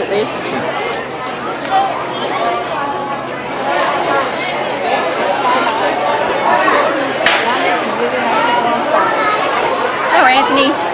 at this. Oh, Anthony.